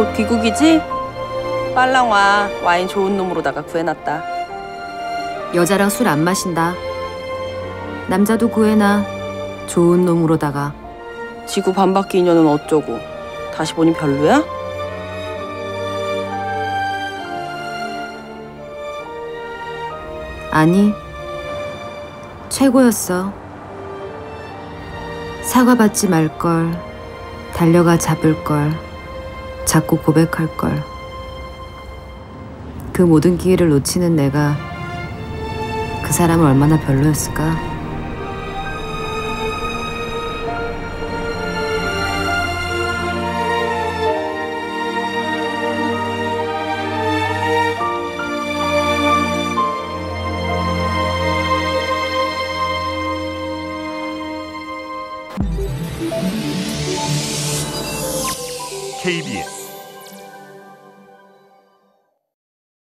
곧 귀국이지? 빨랑 와. 와인 좋은 놈으로다가 구해놨다. 여자랑 술 안 마신다. 남자도 구해놔. 좋은 놈으로다가. 지구 반바퀴 인연은 어쩌고. 다시 보니 별로야? 아니, 최고였어. 사과받지 말걸, 달려가 잡을걸, 자꾸 고백할 걸. 그 모든 기회를 놓치는 내가 그 사람을 얼마나 별로였을까? KBS